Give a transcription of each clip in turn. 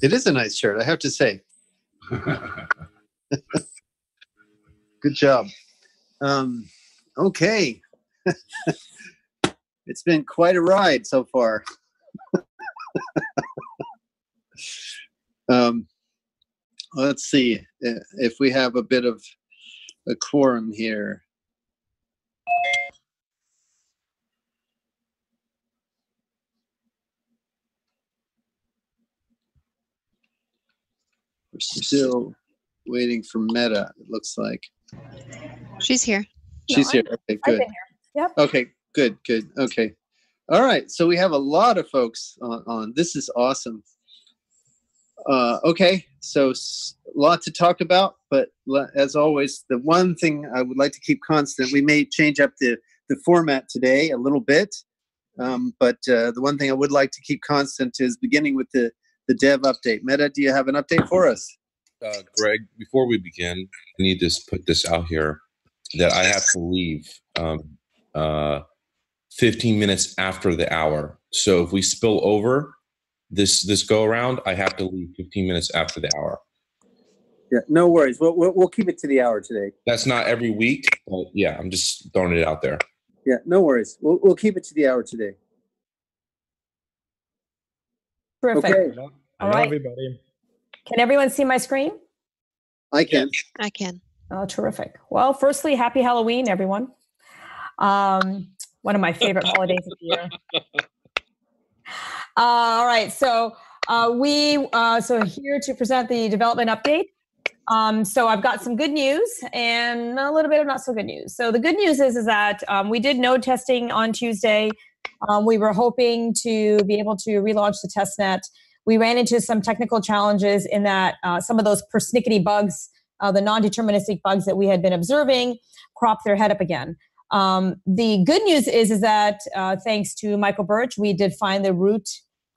It is a nice shirt, I have to say. Good job. Um, okay. it's been quite a ride so far. um, let's see uh, if we have a bit of a quorum here. We're still waiting for Meta, it looks like. She's here. She's No, here. Okay, good. here. Yep. Okay, good, good. Okay. All right. So we have a lot of folks on. on. This is awesome. Uh, okay. So s- a lot to talk about, but as always, the one thing I would like to keep constant, we may change up the, the format today a little bit. Um, but uh, the one thing I would like to keep constant is beginning with the, the dev update. Meta, do you have an update for us? uh, Greg, before we begin, I need to put this out here that I have to leave um, uh, 15 minutes after the hour. So if we spill over this this go around, I have to leave 15 minutes after the hour. Yeah, no worries. We'll, we'll, we'll keep it to the hour today. That's not every week, but yeah, I'm just throwing it out there. Yeah, no worries. We'll, we'll keep it to the hour today. Terrific. Okay, All Hello, right. everybody. Can everyone see my screen? I can. I can. Oh, terrific. Well, firstly, happy Halloween, everyone. Um, one of my favorite holidays of the year. Uh, all right, so uh, we uh, so here to present the development update. Um, so I've got some good news and a little bit of not so good news. So the good news is is that um, we did node testing on Tuesday. Um, we were hoping to be able to relaunch the test net. We ran into some technical challenges in that uh, some of those persnickety bugs uh, the non-deterministic bugs that we had been observing cropped their head up again. Um, the good news is, is that uh, thanks to Michael Birch, we did find the root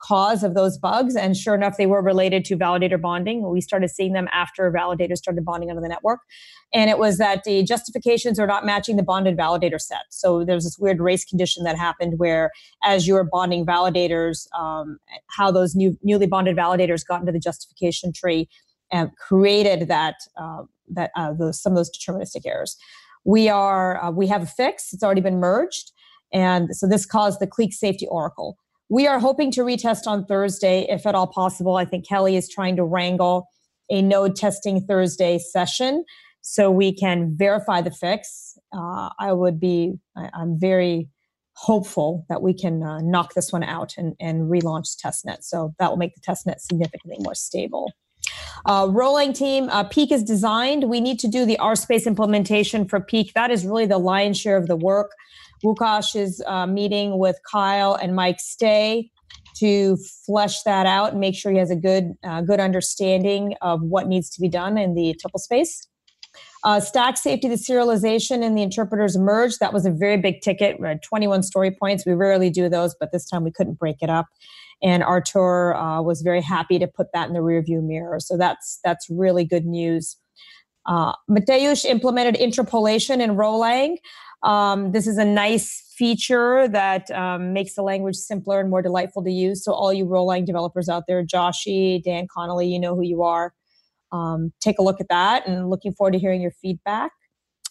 cause of those bugs, and sure enough, they were related to validator bonding. We started seeing them after validators started bonding onto the network, and it was that the justifications are not matching the bonded validator set. So there's this weird race condition that happened where, as you're bonding validators, um, how those new newly bonded validators got into the justification tree and created that uh, that uh, those, some of those deterministic errors. We are uh, we have a fix. It's already been merged, and so this caused the Clique Safety Oracle. We are hoping to retest on Thursday, if at all possible. I think Kelly is trying to wrangle a node testing Thursday session so we can verify the fix. Uh, I would be I, I'm very hopeful that we can uh, knock this one out and, and relaunch testnet. So that will make the testnet significantly more stable. Uh, rolling team, uh, Peak is designed. We need to do the RSpace implementation for Peak. That is really the lion's share of the work. Łukasz is uh, meeting with Kyle and Mike Stay to flesh that out and make sure he has a good, uh, good understanding of what needs to be done in the tuple space. Uh, stack safety, the serialization and the interpreters merged. That was a very big ticket. We had 21 story points. We rarely do those, but this time we couldn't break it up. And Artur uh, was very happy to put that in the rearview mirror. So that's that's really good news. Uh, Mateusz implemented interpolation in Rholang. Um, this is a nice feature that um, makes the language simpler and more delightful to use. So all you Rholang developers out there, Joshi, Dan Connolly, you know who you are. Um, take a look at that and looking forward to hearing your feedback.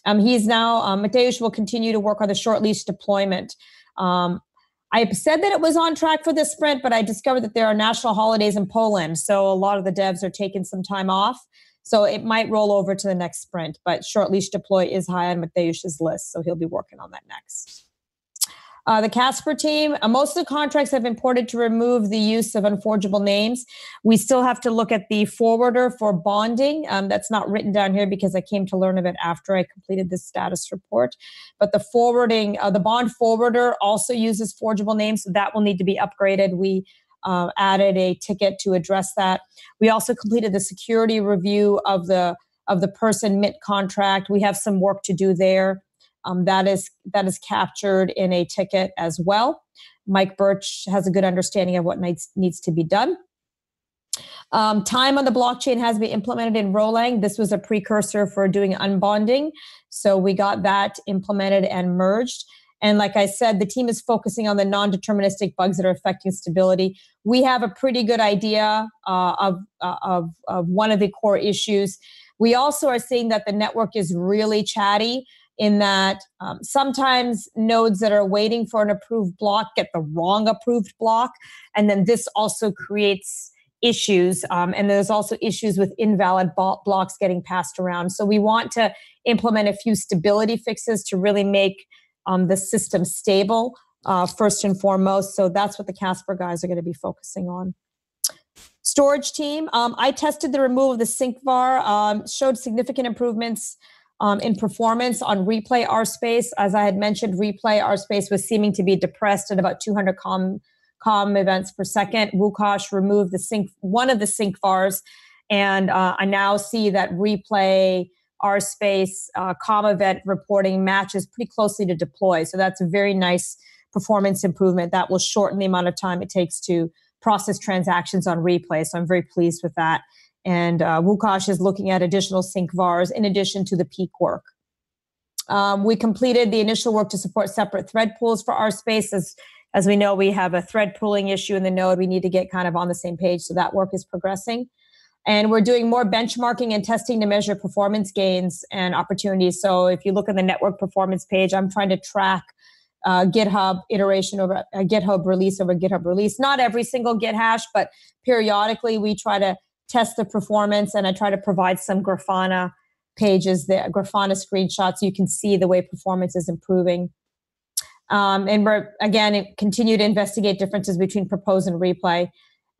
Um, he's now, um, Mateusz will continue to work on the short leash deployment. Um, I said that it was on track for this sprint, but I discovered that there are national holidays in Poland. So a lot of the devs are taking some time off. So it might roll over to the next sprint, but short leash deploy is high on Mateusz's list. So he'll be working on that next. Uh, the Casper team, uh, most of the contracts have imported to remove the use of unforgeable names. We still have to look at the forwarder for bonding. Um, that's not written down here because I came to learn of it after I completed this status report. But the forwarding, uh, the bond forwarder also uses forgeable names, so that will need to be upgraded. We uh, added a ticket to address that. We also completed the security review of the of the person mint contract. We have some work to do there. Um, that is that is captured in a ticket as well. Mike Birch has a good understanding of what needs needs to be done. Um, time on the blockchain has been implemented in Rholang. This was a precursor for doing unbonding, so we got that implemented and merged. And like I said, the team is focusing on the non-deterministic bugs that are affecting stability. We have a pretty good idea uh, of, uh, of, of one of the core issues. We also are seeing that the network is really chatty in that um, sometimes nodes that are waiting for an approved block get the wrong approved block. And then this also creates issues. Um, and there's also issues with invalid blocks getting passed around. So we want to implement a few stability fixes to really make um, the system stable uh, first and foremost. So that's what the Casper guys are going to be focusing on. Storage team, um, I tested the removal of the sync var, um, showed significant improvements um, in performance on replay RSpace. As I had mentioned, replay RSpace was seeming to be depressed at about 200 com, com events per second. Łukasz removed the sync, one of the sync vars, and uh, I now see that replay RSpace uh, com event reporting matches pretty closely to deploy. So that's a very nice performance improvement that will shorten the amount of time it takes to process transactions on replay. So I'm very pleased with that. And uh, Łukasz is looking at additional sync vars in addition to the peak work. Um, we completed the initial work to support separate thread pools for RSpace. As, as we know, we have a thread pooling issue in the node. We need to get kind of on the same page. So that work is progressing. And we're doing more benchmarking and testing to measure performance gains and opportunities. So if you look at the network performance page, I'm trying to track uh, GitHub iteration over uh, GitHub release over GitHub release. Not every single Git hash, but periodically we try to test the performance and I try to provide some Grafana pages, the Grafana screenshots, so you can see the way performance is improving. Um, and we're again continue to investigate differences between propose and replay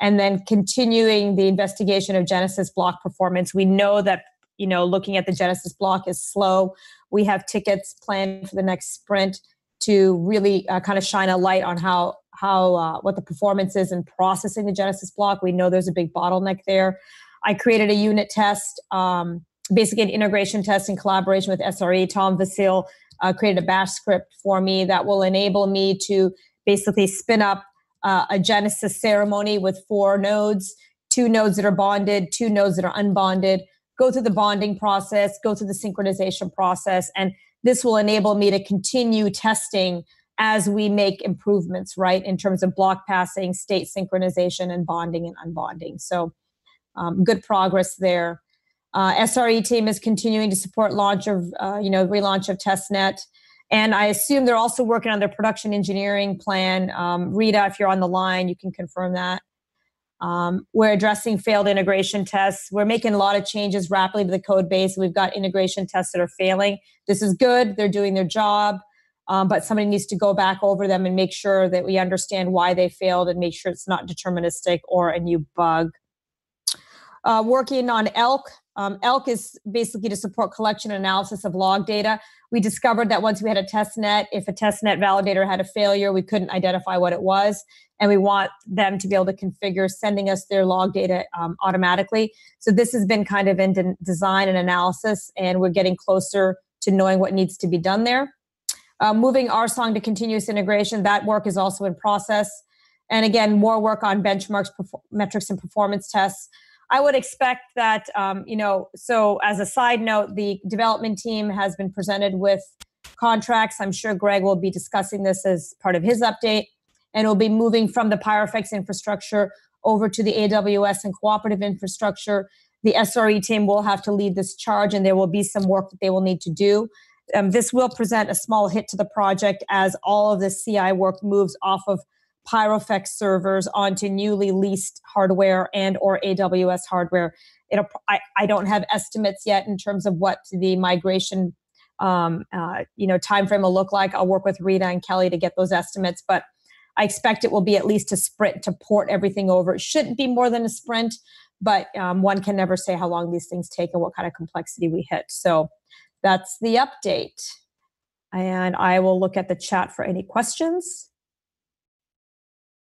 and then continuing the investigation of Genesis block performance. We know that you know looking at the Genesis block is slow. We have tickets planned for the next sprint to really uh, kind of shine a light on how how uh, what the performance is in processing the Genesis block. We know there's a big bottleneck there. I created a unit test, um, basically an integration test in collaboration with SRE. Tom Vasil uh, created a bash script for me that will enable me to basically spin up uh, a Genesis ceremony with four nodes, two nodes that are bonded, two nodes that are unbonded, go through the bonding process, go through the synchronization process. And this will enable me to continue testing as we make improvements, right, in terms of block passing, state synchronization, and bonding and unbonding. So, um, good progress there. Uh, SRE team is continuing to support launch of, uh, you know, relaunch of testnet. And I assume they're also working on their production engineering plan. Um, Rita, if you're on the line, you can confirm that. Um, we're addressing failed integration tests. We're making a lot of changes rapidly to the code base. We've got integration tests that are failing. This is good. They're doing their job. Um, but somebody needs to go back over them and make sure that we understand why they failed and make sure it's not deterministic or a new bug. Uh, working on ELK. Um, ELK is basically to support collection and analysis of log data we discovered that once we had a test net, if a test net validator had a failure, we couldn't identify what it was. And we want them to be able to configure sending us their log data um, automatically. So this has been kind of in de- design and analysis, and we're getting closer to knowing what needs to be done there. Uh, moving song to continuous integration, that work is also in process. And again, more work on benchmarks, perfor- metrics, and performance tests. I would expect that, um, you know, so as a side note, the development team has been presented with contracts. I'm sure Greg will be discussing this as part of his update, and will be moving from the Pyrofex infrastructure over to the AWS and cooperative infrastructure. The SRE team will have to lead this charge, and there will be some work that they will need to do. Um, this will present a small hit to the project as all of the CI work moves off of Pyrofex servers onto newly leased hardware and or AWS hardware. It'll, I, I don't have estimates yet in terms of what the migration um, uh, you know timeframe will look like. I'll work with Rita and Kelly to get those estimates, but I expect it will be at least a sprint to port everything over. It shouldn't be more than a sprint, but um, one can never say how long these things take and what kind of complexity we hit. So that's the update. And I will look at the chat for any questions.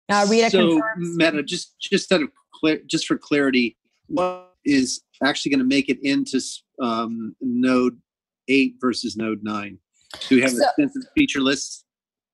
Uh, Rita so, confirms. Meta, just just out of clear, just for clarity, what is actually going to make it into um, Node eight versus Node nine? Do we have So- of feature lists?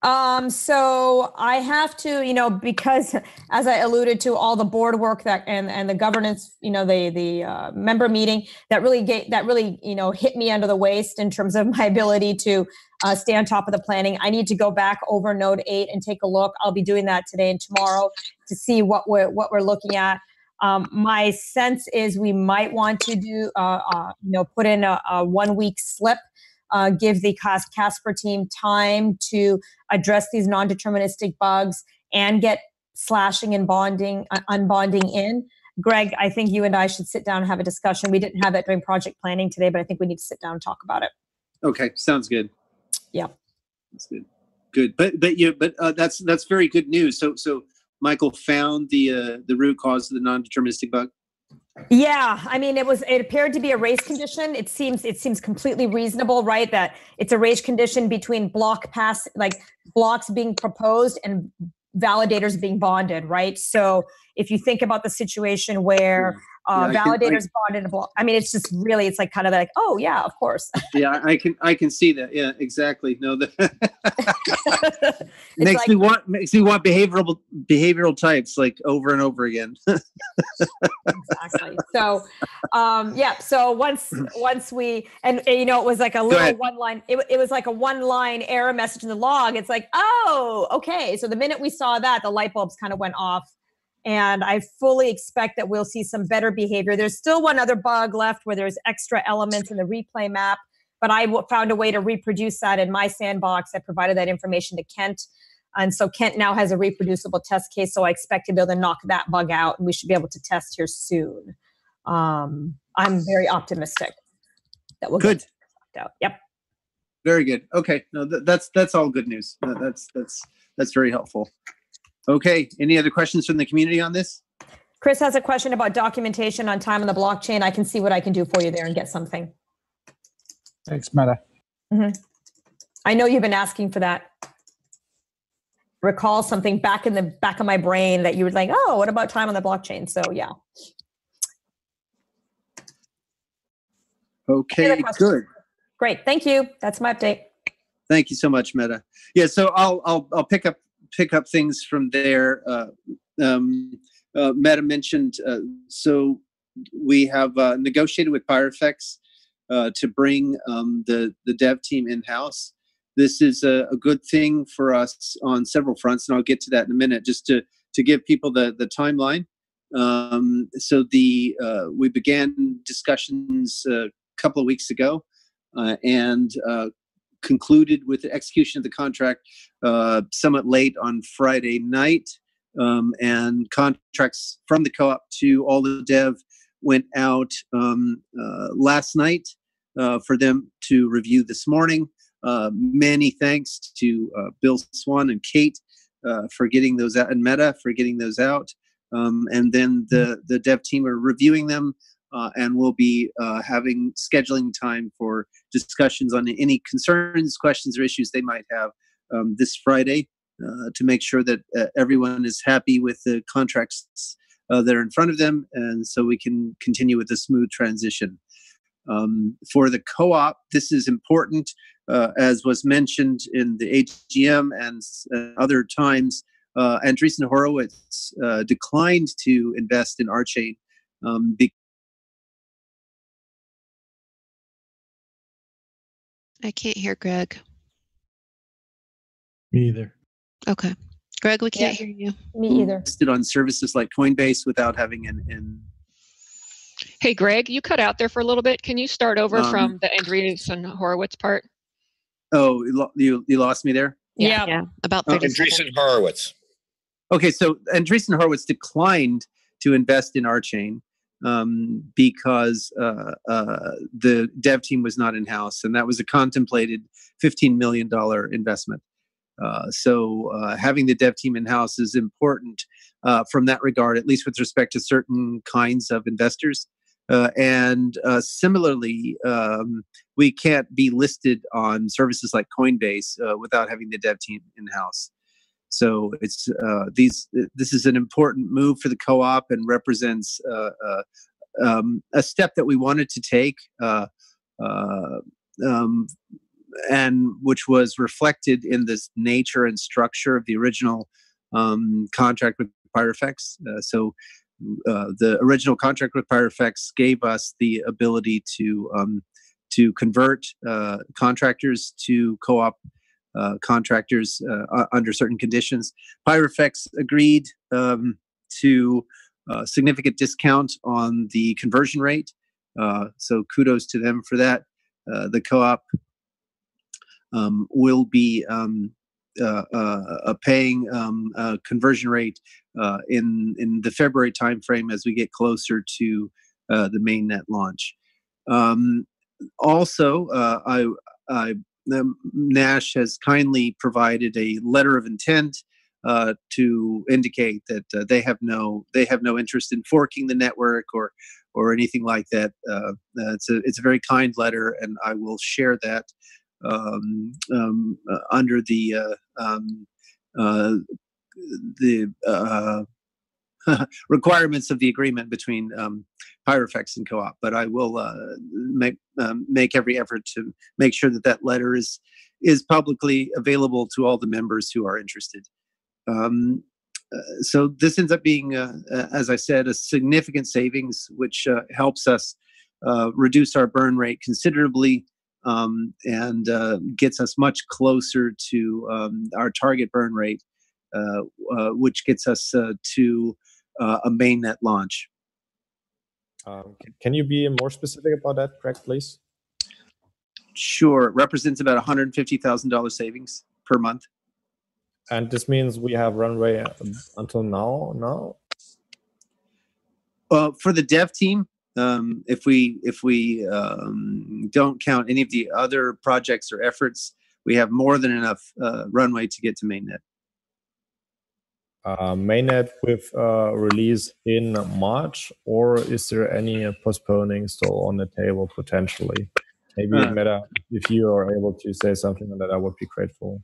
Um, so I have to, you know, because as I alluded to, all the board work that and and the governance, you know, the the uh, member meeting that really that really, you know, hit me under the waist in terms of my ability to uh, stay on top of the planning. I need to go back over Node Eight and take a look. I'll be doing that today and tomorrow to see what we're what we're looking at. Um, my sense is we might want to do, uh, uh, you know, put in a, a one week slip uh, give the Casper team time to address these non-deterministic bugs and get slashing and bonding, uh, unbonding in. Greg, I think you and I should sit down and have a discussion. We didn't have it during project planning today, but I think we need to sit down and talk about it. Okay, sounds good. Yeah, that's good. Good, but but you but uh, that's that's very good news. So so Michael found the uh, the root cause of the non-deterministic bug. Yeah, I mean, it was. It appeared to be a race condition. It seems. It seems completely reasonable, right? That it's a race condition between block pass, like blocks being proposed and validators being bonded, right? So if you think about the situation where hmm. Uh, yeah, validators can, bonded a block, I mean, it's just really, it's like kind of like, oh yeah, of course. yeah, I can, I can see that. Yeah, exactly. No, that makes like, me want makes me want behavioral behavioral types like over and over again. exactly. So, um, yeah. So once once we and, and you know it was like a little one line. It, it was like a one line error message in the log. It's like, oh, okay. So the minute we saw that, the light bulbs kind of went off and I fully expect that we'll see some better behavior. There's still one other bug left where there's extra elements in the replay map, but I found a way to reproduce that in my sandbox. I provided that information to Kent. And so Kent now has a reproducible test case. So I expect to be able to knock that bug out and we should be able to test here soon. Um, I'm very optimistic that we'll good. get out. Yep. Very good. Okay. No, th- that's, that's all good news. That's, that's, that's very helpful. Okay, any other questions from the community on this? Chris has a question about documentation on time on the blockchain. I can see what I can do for you there and get something. Thanks, Meta. Mm-hmm. I know you've been asking for that. Recall something back in the back of my brain that you were like, oh, what about time on the blockchain? So yeah. Okay, good. Great, thank you. That's my update. Thank you so much, Meta. Yeah, so I'll I'll I'll pick up pick up things from there. Uh, um, uh, Meta mentioned, uh, so we have uh, negotiated with Pyrofex uh, to bring um, the, the dev team in house. This is a, a, good thing for us on several fronts, and I'll get to that in a minute, just to, to give people the, the timeline. Um, so the uh, we began discussions a couple of weeks ago, and concluded with the execution of the contract uh, somewhat late on Friday night. Um, and contracts from the co-op to all the dev went out um, uh, last night uh, for them to review this morning. Uh, many thanks to uh, Bill Swan and Kate uh, for getting those out, and Meta for getting those out. Um, and then the the dev team are reviewing them uh, and we'll be uh, having scheduling time for discussions on any concerns, questions, or issues they might have um, this Friday uh, to make sure that uh, everyone is happy with the contracts uh, that are in front of them, and so we can continue with a smooth transition. Um, for the co-op, this is important, uh, as was mentioned in the AGM and other times. Andreessen Horowitz declined to invest in RChain um, I can't hear Greg. Me either. Okay. Greg, we can't yeah. hear you. Me either. Listed on services like Coinbase without having an. an hey, Greg, you cut out there for a little bit. Can you start over um, from the Andreessen Horowitz part? Oh, you you lost me there. Yeah, yeah, about 30 Andreessen Horowitz. Okay, so Andreessen Horowitz declined to invest in RChain um, because uh, uh, the dev team was not in house, and that was a contemplated $15 million investment. Uh, so uh, having the dev team in house is important uh, from that regard, at least with respect to certain kinds of investors. Uh, and similarly, um, we can't be listed on services like Coinbase without having the dev team in house. So it's uh, these. This is an important move for the co-op and represents uh, uh, um, a step that we wanted to take. Uh, uh, um, and which was reflected in the nature and structure of the original um, contract with Pyrofex. Uh, so the original contract with Pyrofex gave us the ability to um, to convert contractors to co-op uh, contractors uh, under certain conditions. Pyrofex agreed um, to a significant discount on the conversion rate. Uh, so kudos to them for that. Uh, the co-op um, will be um, uh, uh, paying um, a conversion rate uh, in in the February timeframe as we get closer to uh, the mainnet launch. Um, also, uh, I, I Nash has kindly provided a letter of intent uh, to indicate that uh, they have no they have no interest in forking the network or or anything like that. Uh, it's a it's a very kind letter, and I will share that um, um, uh, under the uh, um, uh, the requirements of the agreement between um, Pyrofex and Co-op. But I will make um, make every effort to make sure that that letter is is publicly available to all the members who are interested. Um, uh, so this ends up being, uh, uh, as I said, a significant savings, which helps us reduce our burn rate considerably um, and gets us much closer to um, our target burn rate, which gets us to a mainnet launch. Um, can you be more specific about that, Greg, please? Sure. It represents about $150,000 savings per month. And this means we have runway until now. Now. Well, for the dev team, um, if we if we um, don't count any of the other projects or efforts, we have more than enough uh, runway to get to mainnet. Uh, mainnet with uh, release in March, or is there any postponing still on the table potentially? Maybe uh, Meta, if you are able to say something on that, I would be grateful.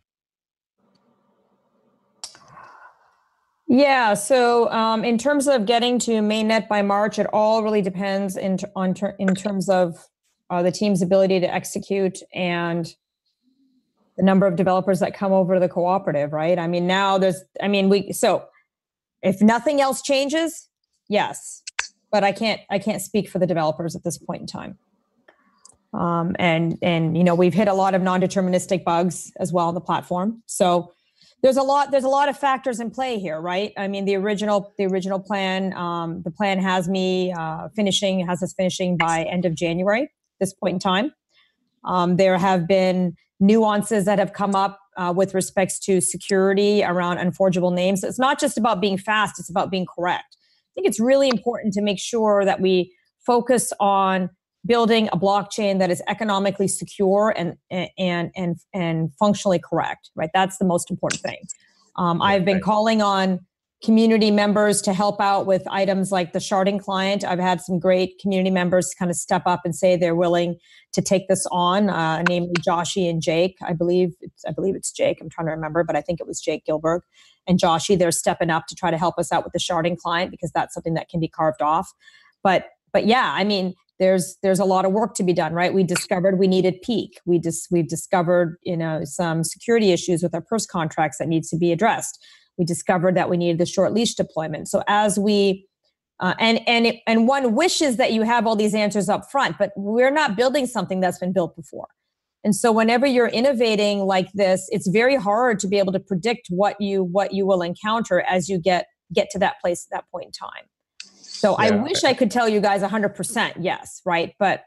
Yeah. So um, in terms of getting to mainnet by March, it all really depends in on ter- in terms of uh, the team's ability to execute and the number of developers that come over to the cooperative. Right. I mean, now there's. I mean, we. So if nothing else changes, yes, but I can't. I can't speak for the developers at this point in time. Um, and and you know we've hit a lot of non-deterministic bugs as well on the platform. So there's a lot there's a lot of factors in play here right i mean the original the original plan um, the plan has me uh, finishing has us finishing by end of january this point in time um, there have been nuances that have come up uh, with respects to security around unforgeable names. It's not just about being fast it's about being correct. I think it's really important to make sure that we focus on building a blockchain that is economically secure and and and and functionally correct right? That's the most important thing. Um, i've been calling on community members to help out with items like the sharding client. I've had some great community members kind of step up and say they're willing to take this on uh, namely joshi and jake. I believe it's, i believe it's jake i'm trying to remember but i think it was jake gillberg and joshi they're stepping up to try to help us out with the sharding client because that's something that can be carved off. But but yeah i mean there's there's a lot of work to be done right? We discovered we needed peak. We just we've discovered you know some security issues with our purse contracts that needs to be addressed we discovered that we needed the short leash deployment so as we uh, and and it, and one wishes that you have all these answers up front but we're not building something that's been built before and so whenever you're innovating like this it's very hard to be able to predict what you what you will encounter as you get get to that place at that point in time so yeah. I wish I could tell you guys 100% yes, right? But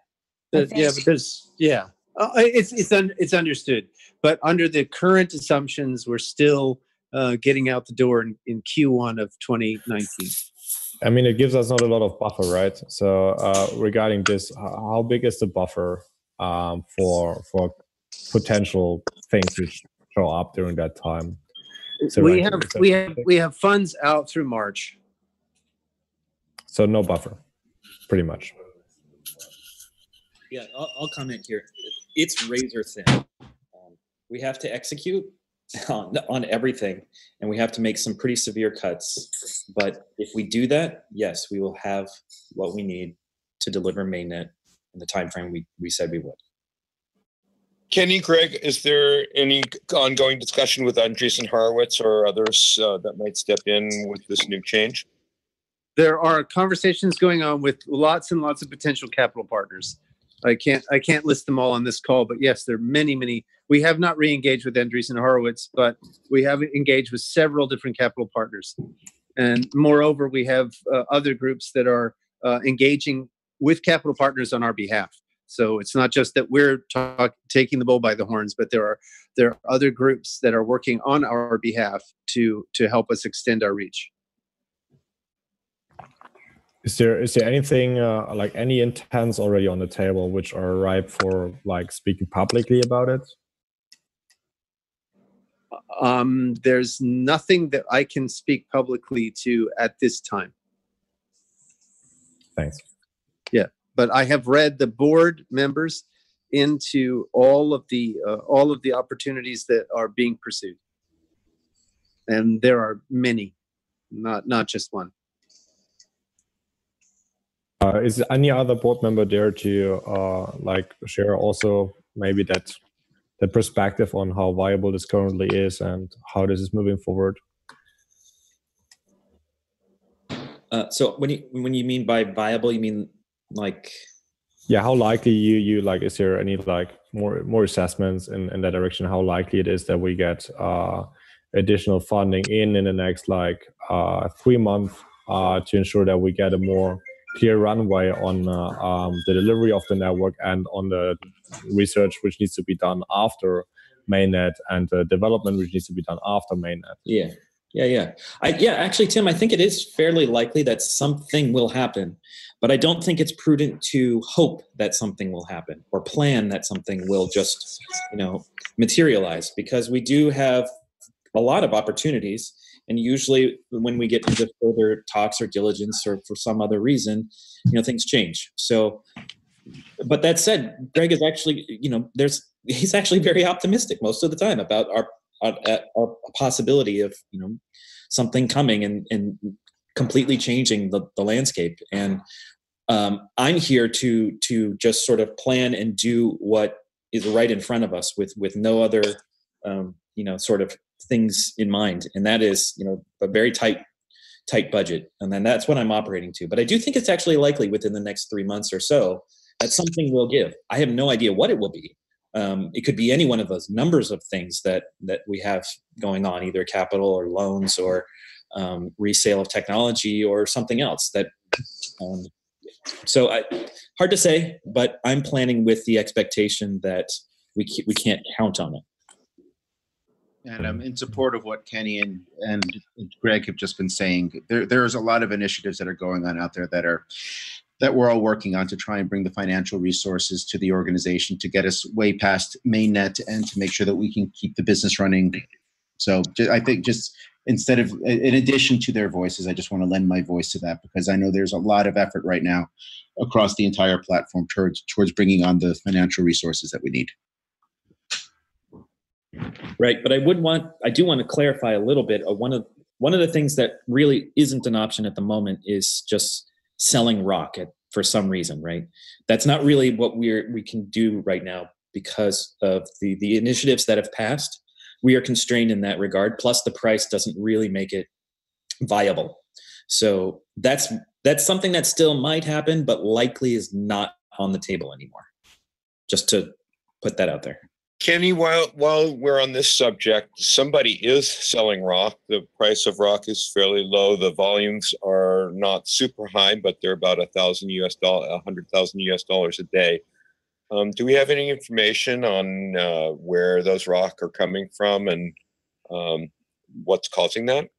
uh, yeah, there's yeah, uh, it's it's un, it's understood. But under the current assumptions, we're still uh, getting out the door in, in Q1 of 2019. I mean, it gives us not a lot of buffer, right? So uh, regarding this, how big is the buffer um, for for potential things which show up during that time? So we have we have we have funds out through March. So no buffer, pretty much. Yeah, I'll, I'll comment here. It's razor thin. Um, we have to execute on, on everything, and we have to make some pretty severe cuts. But if we do that, yes, we will have what we need to deliver mainnet in the time frame we, we said we would. Kenny, Greg, is there any ongoing discussion with Andreessen Horowitz or others uh, that might step in with this new change? There are conversations going on with lots and lots of potential capital partners. I can't I can't list them all on this call, but yes, there are many, many. We have not re-engaged with Andreessen Horowitz, but we have engaged with several different capital partners. And moreover, we have uh, other groups that are uh, engaging with capital partners on our behalf. So it's not just that we're talk, taking the bull by the horns, but there are there are other groups that are working on our behalf to to help us extend our reach. Is there is there anything uh, like any intents already on the table which are ripe for like speaking publicly about it? Um, there's nothing that I can speak publicly to at this time. Thanks. Yeah, but I have read the board members into all of the uh, all of the opportunities that are being pursued, and there are many, not not just one. Uh, is any other board member there to uh, like share also maybe that the perspective on how viable this currently is and how this is moving forward? Uh, so when you when you mean by viable, you mean like yeah how likely you you like is there any like more more assessments in in that direction how likely it is that we get uh additional funding in in the next like uh three months uh to ensure that we get a more clear runway on uh, um, the delivery of the network and on the research which needs to be done after mainnet and the development which needs to be done after mainnet. Yeah. Yeah yeah. I, yeah actually tim i think it is fairly likely that something will happen but i don't think it's prudent to hope that something will happen or plan that something will just you know materialize because we do have a lot of opportunities and usually when we get into further talks or diligence or for some other reason you know things change. So but that said greg is actually you know there's he's actually very optimistic most of the time about our our, our possibility of you know something coming and and completely changing the, the landscape. And um, i'm here to to just sort of plan and do what is right in front of us with with no other um, you know sort of things in mind and that is you know a very tight tight budget and then that's what i'm operating to. But i do think it's actually likely within the next three months or so that something will give. I have no idea what it will be. Um, it could be any one of those numbers of things that that we have going on either capital or loans or um, resale of technology or something else that um, so I, hard to say but i'm planning with the expectation that we, we can't count on it and I'm mm-hmm. in support of what Kenny and, and Greg have just been saying. There, there's a lot of initiatives that are going on out there that are that we're all working on to try and bring the financial resources to the organization to get us way past mainnet and to make sure that we can keep the business running. So I think just instead of in addition to their voices, I just want to lend my voice to that because I know there's a lot of effort right now across the entire platform towards towards bringing on the financial resources that we need. Right, but I would want I do want to clarify a little bit. Of one of one of the things that really isn't an option at the moment is just selling rock at, for some reason. Right, that's not really what we're we can do right now because of the the initiatives that have passed. We are constrained in that regard. Plus, the price doesn't really make it viable. So that's that's something that still might happen, but likely is not on the table anymore. Just to put that out there. Kenny, while while we're on this subject, somebody is selling rock. The price of rock is fairly low. The volumes are not super high, but they're about a thousand US dollar, a hundred thousand US dollars a day. Um, do we have any information on uh, where those rock are coming from and um, what's causing that?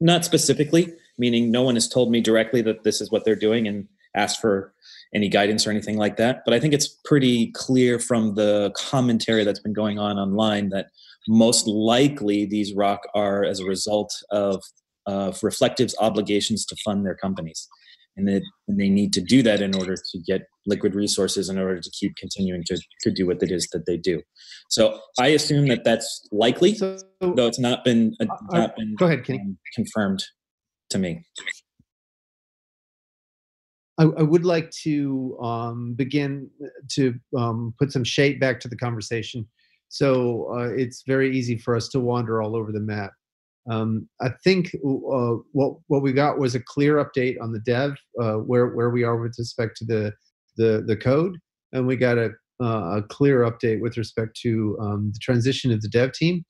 Not specifically, meaning no one has told me directly that this is what they're doing and asked for any guidance or anything like that. But I think it's pretty clear from the commentary that's been going on online that most likely these rock are as a result of, of Reflective's obligations to fund their companies. And, that, and they need to do that in order to get liquid resources in order to keep continuing to, to do what it is that they do. So I assume that that's likely, so, though it's not been, uh, not been go ahead, Kenny. Um, confirmed to me. I, I would like to um, begin to um, put some shape back to the conversation. So uh, it's very easy for us to wander all over the map. Um, I think uh, what what we got was a clear update on the dev, uh, where where we are with respect to the the the code, and we got a uh, a clear update with respect to um, the transition of the dev team.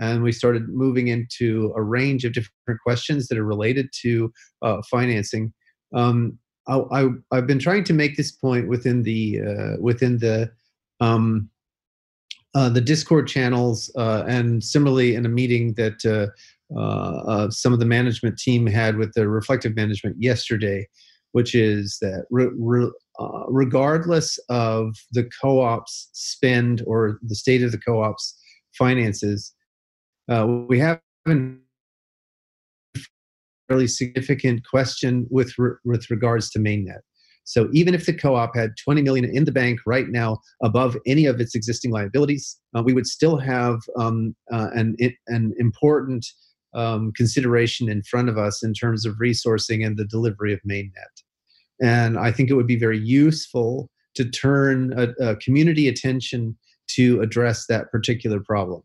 And we started moving into a range of different questions that are related to uh, financing. Um, I, I, have been trying to make this point within the uh, within the um, uh, the Discord channels, uh, and similarly in a meeting that uh, uh, some of the management team had with the reflective management yesterday, which is that re- re- uh, regardless of the co-op's spend or the state of the co-op's finances, we have a fairly significant question with re- with regards to mainnet. So even if the co-op had 20 million in the bank right now above any of its existing liabilities, uh, we would still have um, uh, an an important um, consideration in front of us in terms of resourcing and the delivery of mainnet. And I think it would be very useful to turn a, a community attention to address that particular problem.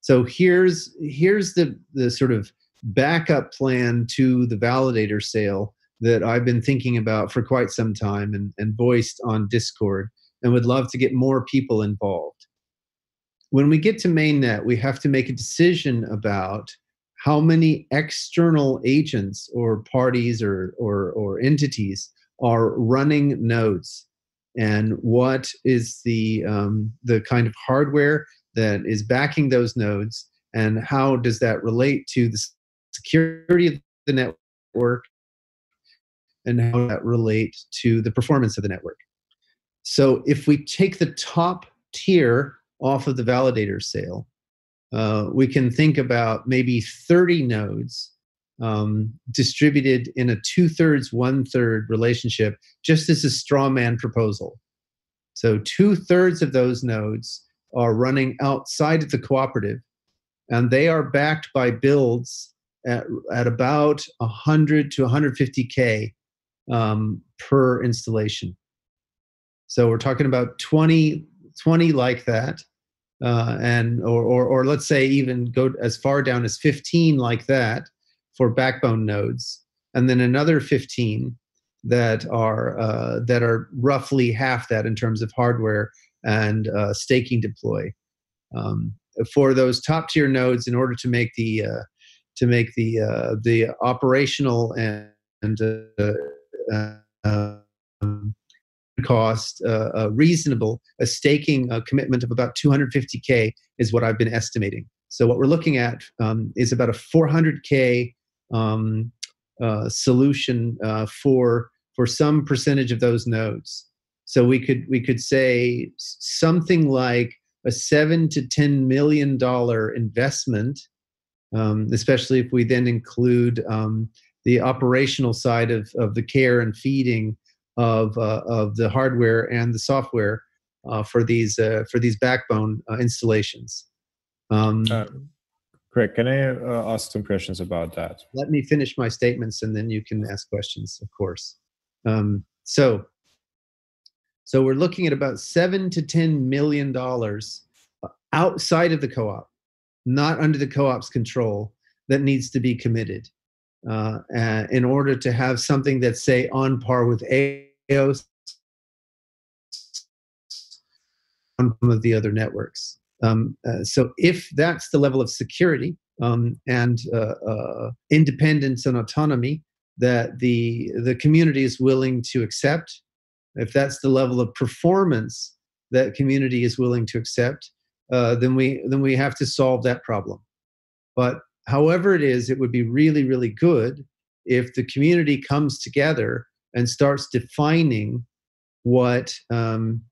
So here's here's the the sort of backup plan to the validator sale that I've been thinking about for quite some time and, and voiced on Discord and would love to get more people involved. When we get to mainnet, we have to make a decision about how many external agents or parties or, or, or entities are running nodes and what is the, um, the kind of hardware that is backing those nodes and how does that relate to the security of the network and how that relate to the performance of the network. So if we take the top tier off of the validator sale, uh, we can think about maybe 30 nodes um, distributed in a two thirds, one third relationship, just as a straw man proposal. So two thirds of those nodes are running outside of the cooperative, and they are backed by builds at, at about 100 to 150k um, per installation. So we're talking about 20, 20 like that, uh, and or, or or let's say even go as far down as 15 like that for backbone nodes, and then another 15 that are uh, that are roughly half that in terms of hardware and uh, staking deploy. Um, for those top tier nodes, in order to make the uh, to make the uh, the operational and, and uh, uh, cost uh, uh, reasonable, a staking a commitment of about 250k is what I've been estimating. So what we're looking at um, is about a 400k um, uh, solution uh, for for some percentage of those nodes. So we could we could say something like a seven to ten million dollar investment, um, especially if we then include um, the operational side of, of the care and feeding of, uh, of the hardware and the software uh, for these uh, for these backbone uh, installations. Um, uh, Greg, can I uh, ask some questions about that? Let me finish my statements, and then you can ask questions, of course. Um, so, so we're looking at about seven to ten million dollars outside of the co-op, not under the co-op's control, that needs to be committed uh, in order to have something that's say on par with EOS on some of the other networks. Um, uh, so if that's the level of security um, and uh, uh, independence and autonomy that the the community is willing to accept, if that's the level of performance that community is willing to accept, uh, then we then we have to solve that problem. But however it is, it would be really, really good if the community comes together and starts defining what um,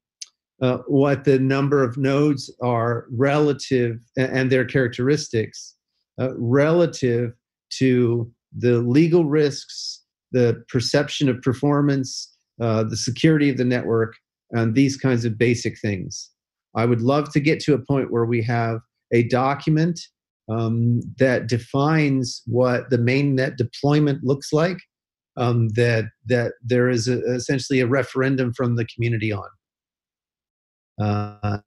uh, what the number of nodes are relative and their characteristics uh, relative to the legal risks, the perception of performance, uh, the security of the network, and these kinds of basic things. I would love to get to a point where we have a document um, that defines what the mainnet deployment looks like um, that that there is a, essentially a referendum from the community on. Uh,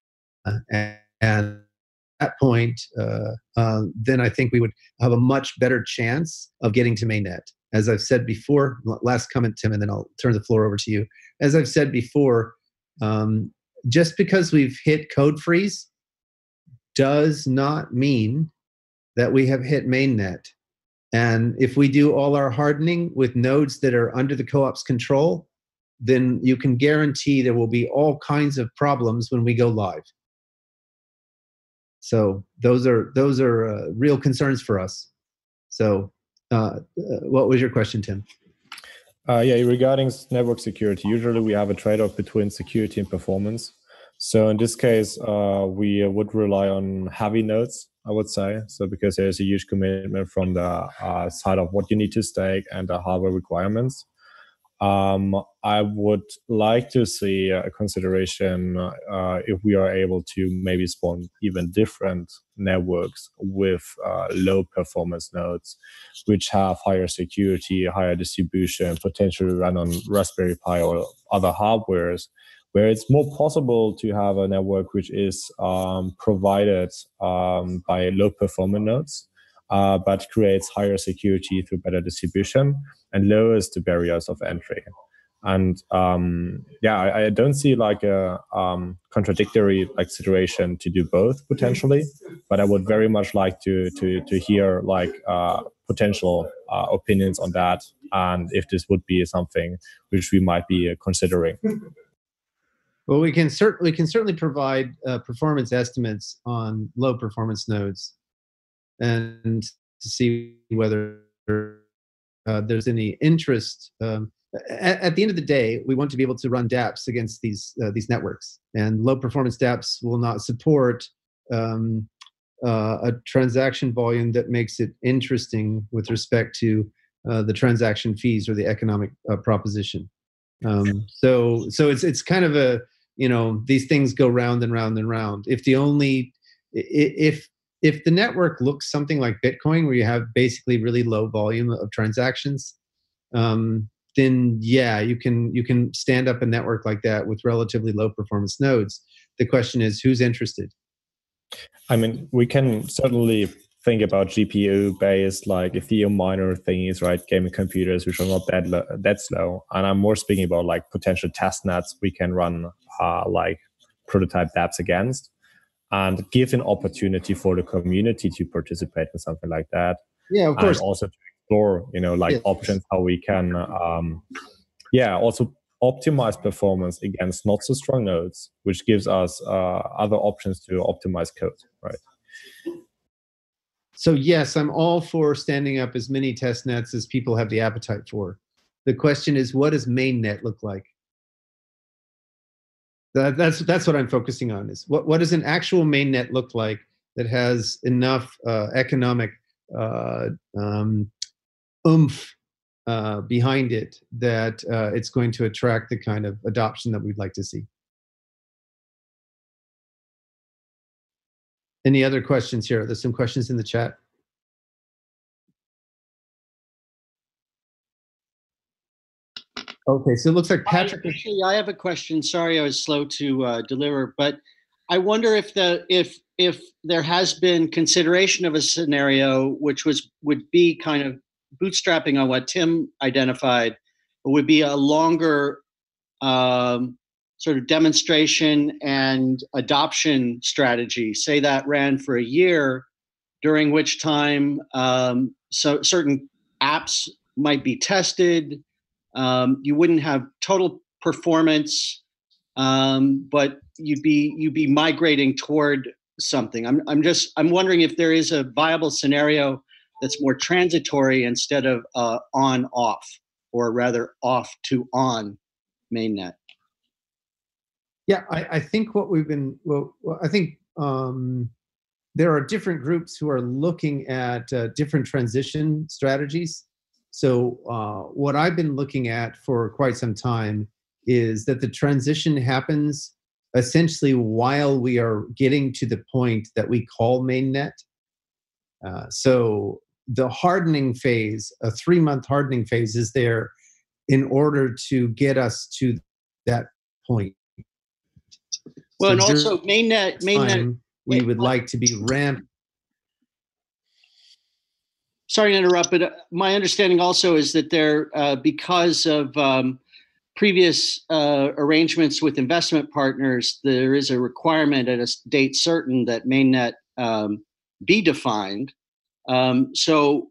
and, at that point, uh, uh, then I think we would have a much better chance of getting to mainnet. As I've said before, last comment, Tim, and then I'll turn the floor over to you. As I've said before, um, just because we've hit code freeze does not mean that we have hit mainnet. And if we do all our hardening with nodes that are under the co-op's control, then you can guarantee there will be all kinds of problems when we go live. So those are those are uh, real concerns for us. So, uh, uh, what was your question, Tim? Uh, yeah, regarding network security, usually we have a trade-off between security and performance. So in this case, uh, we would rely on heavy nodes, I would say. So because there's a huge commitment from the uh, side of what you need to stake and the hardware requirements. Um, I would like to see a consideration uh, if we are able to maybe spawn even different networks with uh, low performance nodes, which have higher security, higher distribution, potentially run on Raspberry Pi or other hardwares, where it's more possible to have a network which is um, provided um, by low performance nodes uh, but creates higher security through better distribution and lowers the barriers of entry. And um, yeah, I, I, don't see like a um, contradictory like situation to do both potentially, but I would very much like to to to hear like uh, potential uh, opinions on that, and if this would be something which we might be considering. Well, we can certainly can certainly provide uh, performance estimates on low performance nodes and to see whether uh, there's any interest. Um, at, at, the end of the day, we want to be able to run DApps against these uh, these networks, and low performance DApps will not support um, uh, a transaction volume that makes it interesting with respect to uh, the transaction fees or the economic uh, proposition. Um, so, so it's it's kind of a you know these things go round and round and round. If the only if if the network looks something like Bitcoin, where you have basically really low volume of transactions, um, then yeah, you can you can stand up a network like that with relatively low performance nodes. The question is, who's interested? I mean, we can certainly think about GPU based like Ethereum miner thingies, right? Gaming computers, which are not that lo- that slow. And I'm more speaking about like potential test nets we can run uh, like prototype dApps against and give an opportunity for the community to participate in something like that. Yeah, of course. And also to explore, you know, like yes. options how we can, um, yeah, also optimize performance against not so strong nodes, which gives us uh, other options to optimize code, right? So yes, I'm all for standing up as many test nets as people have the appetite for. The question is, what does mainnet look like? That, that's that's what I'm focusing on. Is what what does an actual mainnet look like that has enough uh, economic uh, um, oomph uh, behind it that uh, it's going to attract the kind of adoption that we'd like to see. Any other questions here? There's some questions in the chat. Okay, so it looks like Patrick. I, actually, I have a question. Sorry, I was slow to uh, deliver, but I wonder if the if if there has been consideration of a scenario which was would be kind of bootstrapping on what Tim identified, would be a longer um, sort of demonstration and adoption strategy. Say that ran for a year, during which time um, so certain apps might be tested um, you wouldn't have total performance, um, but you'd be you'd be migrating toward something. I'm I'm just I'm wondering if there is a viable scenario that's more transitory instead of uh, on off, or rather off to on mainnet. Yeah, I, I think what we've been well, I think um, there are different groups who are looking at uh, different transition strategies. So, uh, what I've been looking at for quite some time is that the transition happens essentially while we are getting to the point that we call mainnet. Uh, so, the hardening phase, a three month hardening phase, is there in order to get us to that point. Well, So and also mainnet, mainnet. we would like to be ramped. Sorry to interrupt, but uh, my understanding also is that there, uh, because of um, previous uh, arrangements with investment partners, there is a requirement at a date certain that mainnet um, be defined. Um, so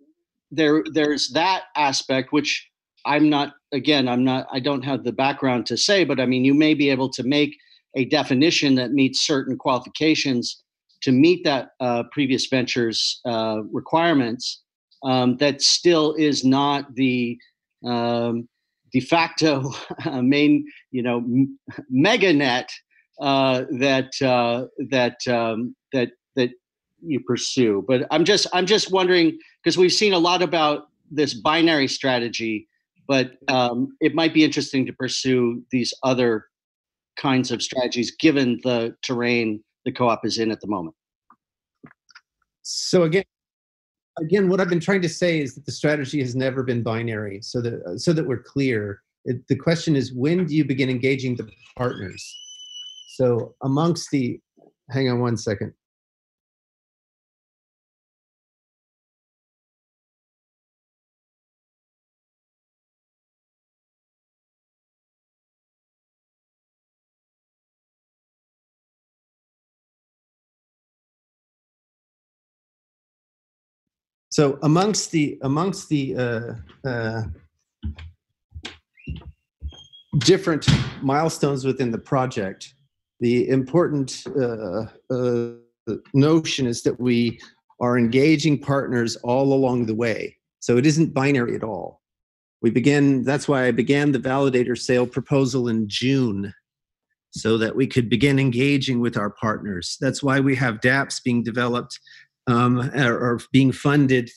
there, there's that aspect, which I'm not. Again, I'm not. I don't have the background to say, but I mean, you may be able to make a definition that meets certain qualifications to meet that uh, previous ventures uh, requirements. Um, that still is not the um, de facto main, you know, m- meganet uh, that uh, that um, that that you pursue. But I'm just I'm just wondering because we've seen a lot about this binary strategy, but um, it might be interesting to pursue these other kinds of strategies given the terrain the co-op is in at the moment. So again, again, what I've been trying to say is that the strategy has never been binary. So that so that we're clear, it, the question is when do you begin engaging the partners? So amongst the, hang on one second. So amongst the amongst the uh, uh, different milestones within the project, the important uh, uh, notion is that we are engaging partners all along the way. So it isn't binary at all. We begin. That's why I began the validator sale proposal in June, so that we could begin engaging with our partners. That's why we have DApps being developed um, or being funded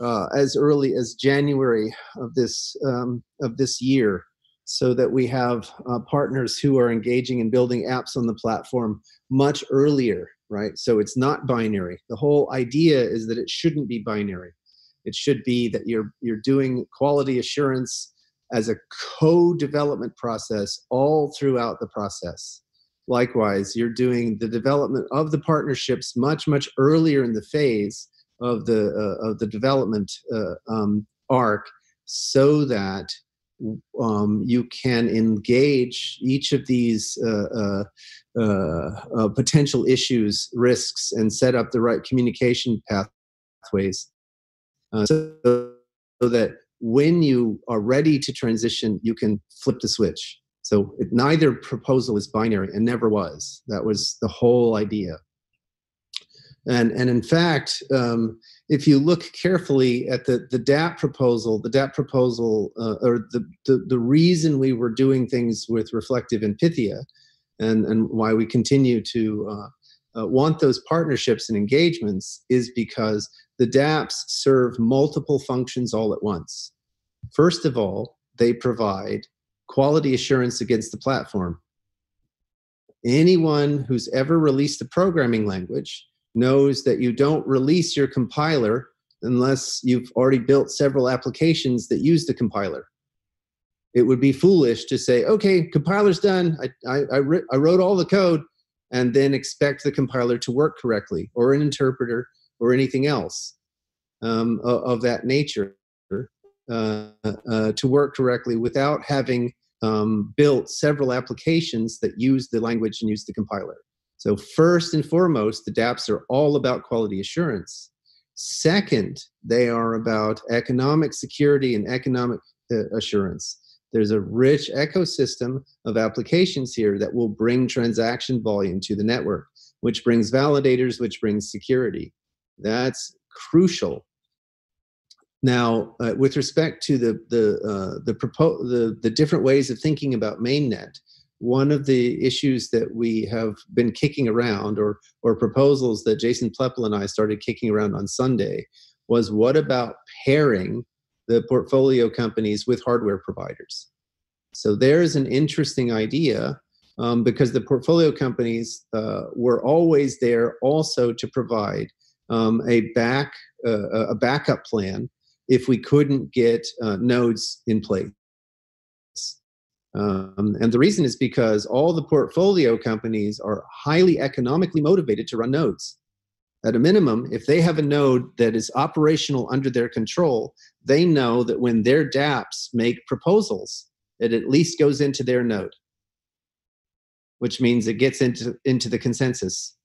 uh, as early as January of this um, of this year, so that we have uh, partners who are engaging and building apps on the platform much earlier. Right, so it's not binary. The whole idea is that it shouldn't be binary. It should be that you're you're doing quality assurance as a co-development process all throughout the process. Likewise, you're doing the development of the partnerships much, much earlier in the phase of the uh, of the development uh, um, arc, so that um, you can engage each of these uh, uh, uh, uh, potential issues, risks, and set up the right communication pathways, so, so that when you are ready to transition, you can flip the switch. So it, neither proposal is binary and never was. That was the whole idea. And, and in fact, um, if you look carefully at the, the DApp proposal, the DApp proposal, uh, or the, the, the reason we were doing things with Reflective and Pythia, and, and why we continue to uh, uh, want those partnerships and engagements is because the DApps serve multiple functions all at once. First of all, they provide quality assurance against the platform. Anyone who's ever released a programming language knows that you don't release your compiler unless you've already built several applications that use the compiler. It would be foolish to say, okay, compiler's done. I, I, I, I wrote all the code and then expect the compiler to work correctly or an interpreter or anything else um, of, of that nature uh, uh, to work correctly without having um, built several applications that use the language and use the compiler. So first and foremost, the DApps are all about quality assurance. Second, they are about economic security and economic uh, assurance. There's a rich ecosystem of applications here that will bring transaction volume to the network, which brings validators, which brings security. That's crucial. Now, uh, with respect to the the uh, the, propo- the the different ways of thinking about mainnet, one of the issues that we have been kicking around, or or proposals that Jason Plepel and I started kicking around on Sunday, was what about pairing the portfolio companies with hardware providers? So there's an interesting idea um, because the portfolio companies uh, were always there also to provide um, a back uh, a backup plan if we couldn't get uh, nodes in place. Um, and the reason is because all the portfolio companies are highly economically motivated to run nodes. At a minimum, if they have a node that is operational under their control, they know that when their dApps make proposals, it at least goes into their node, which means it gets into, into the consensus.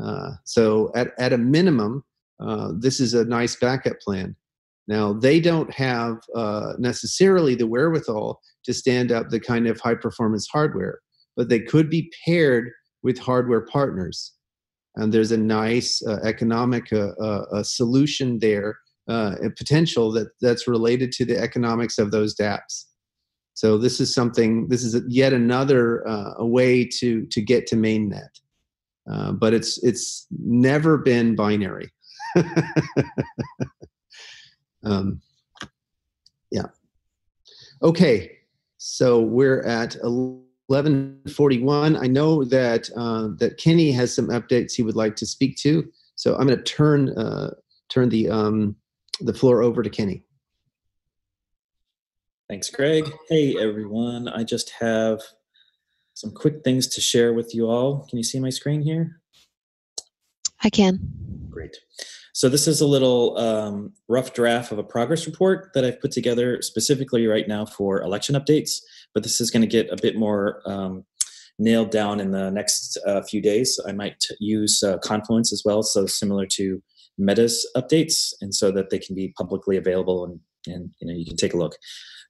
Uh, so at, at a minimum, uh, this is a nice backup plan. Now, they don't have uh, necessarily the wherewithal to stand up the kind of high performance hardware, but they could be paired with hardware partners. And there's a nice uh, economic uh, uh, solution there, uh, a potential that, that's related to the economics of those dApps. So this is something. This is yet another uh, a way to to get to mainnet, but it's it's never been binary. Um, yeah. Okay. So we're at 1141. I know that uh, that Kenny has some updates he would like to speak to. So I'm going to turn uh, turn the um, the floor over to Kenny. Thanks, Greg. Hey, everyone. I just have some quick things to share with you all. Can you see my screen here? I can. Great. So this is a little um, rough draft of a progress report that I've put together specifically right now for election updates, but this is going to get a bit more um, nailed down in the next uh, few days. I might use uh, Confluence as well, so similar to Medha's updates, and so that they can be publicly available and, and you know you can take a look.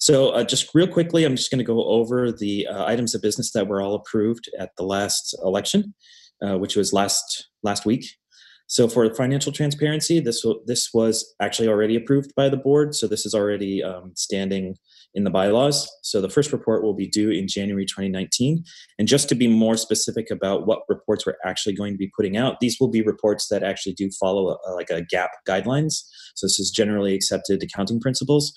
So uh, just real quickly, I'm just going to go over the uh, items of business that were all approved at the last election, uh, which was last last week. So for financial transparency, this this was actually already approved by the board. So this is already um, standing in the bylaws. So the first report will be due in January 2019. And just to be more specific about what reports we're actually going to be putting out, these will be reports that actually do follow a, like a GAAP guidelines. So this is generally accepted accounting principles.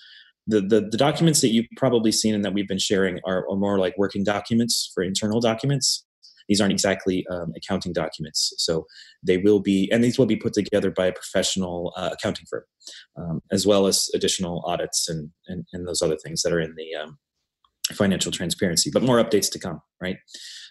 The, the, the documents that you've probably seen and that we've been sharing are, are more like working documents for internal documents these aren't exactly um, accounting documents. So they will be, and these will be put together by a professional uh, accounting firm, um, as well as additional audits and, and, and those other things that are in the um, financial transparency. But more updates to come, right?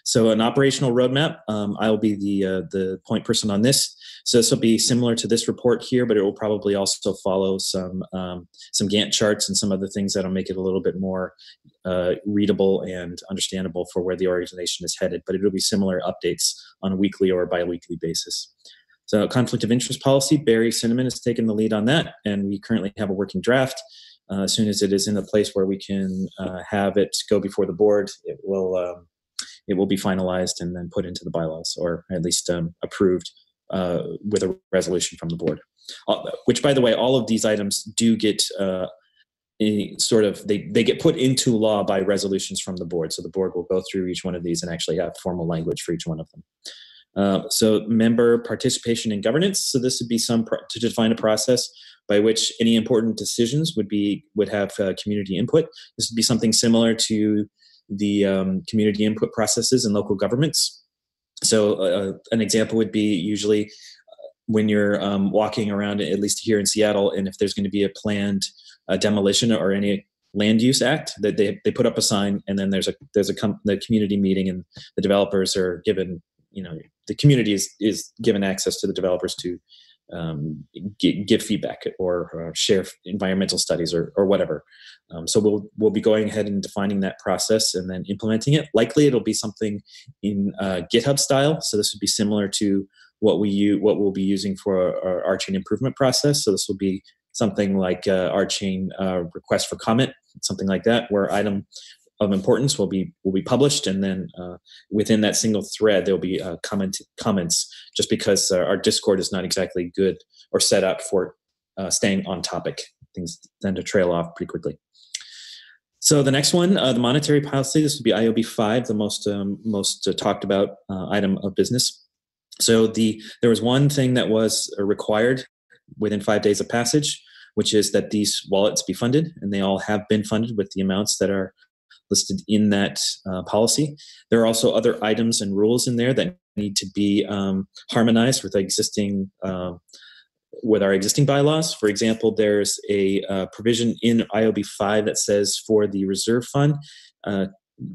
So an operational roadmap. Um, I'll be the uh, the point person on this. So this will be similar to this report here, but it will probably also follow some um, some Gantt charts and some other things that'll make it a little bit more uh, readable and understandable for where the organization is headed. But it will be similar updates on a weekly or biweekly basis. So conflict of interest policy, Barry Cinnamon has taken the lead on that, and we currently have a working draft. Uh, as soon as it is in a place where we can uh, have it go before the board, it will um, it will be finalized and then put into the bylaws, or at least um, approved uh, with a resolution from the board. Uh, which, by the way, all of these items do get uh, sort of they they get put into law by resolutions from the board. So the board will go through each one of these and actually have formal language for each one of them. Uh, so member participation and governance. So this would be some pro- to define a process by which any important decisions would be would have uh, community input. This would be something similar to the um, community input processes in local governments. So uh, an example would be usually uh, when you're um, walking around, at least here in Seattle, and if there's going to be a planned uh, demolition or any land use act that they, they put up a sign and then there's a there's a com- the community meeting and the developers are given you know the community is, is given access to the developers to um, g- give feedback or uh, share environmental studies or, or whatever. Um, so we'll we'll be going ahead and defining that process and then implementing it. Likely it'll be something in uh, GitHub style. So this would be similar to what we use, what we'll be using for our, RChain improvement process. So this will be something like uh, RChain uh, request for comment, something like that, where item of importance will be will be published, and then uh, within that single thread there will be uh, comment comments. Just because uh, our Discord is not exactly good or set up for uh, staying on topic, things tend to trail off pretty quickly. So the next one, the monetary policy. This would be IOB five, the most um, most talked about item of business. So the there was one thing that was required within five days of passage, which is that these wallets be funded, and they all have been funded with the amounts that are listed in that uh, policy. There are also other items and rules in there that need to be um, harmonized with existing uh, with our existing bylaws. For example, there's a uh, provision in IOB 5 that says for the reserve fund, uh,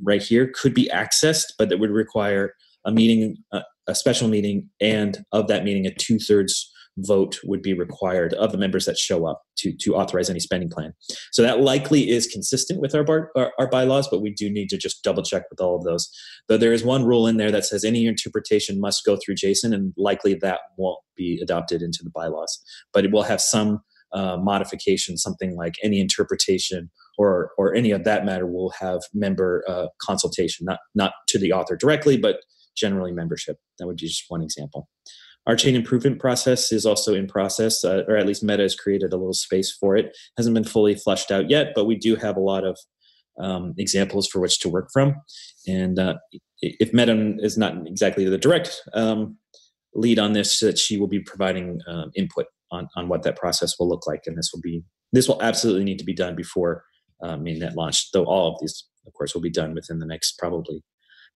right here could be accessed, but that would require a meeting, uh, a special meeting, and of that meeting, a two thirds vote would be required of the members that show up to to authorize any spending plan. So that likely is consistent with our bar, our, our, bylaws, but we do need to just double check with all of those. Though there is one rule in there that says any interpretation must go through Jason, and likely that won't be adopted into the bylaws, but it will have some uh, modification, something like any interpretation or or any of that matter will have member uh, consultation, not not to the author directly, but generally membership. That would be just one example. RChain improvement process is also in process, uh, or at least Medha has created a little space for it. Hasn't been fully fleshed out yet, but we do have a lot of um, examples for which to work from. And uh, if Medha is not exactly the direct um, lead on this, that she will be providing um, input on, on what that process will look like. And this will be this will absolutely need to be done before uh, mainnet launch. Though all of these, of course, will be done within the next probably